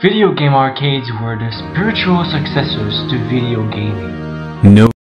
Video game arcades were the spiritual successors to video gaming. No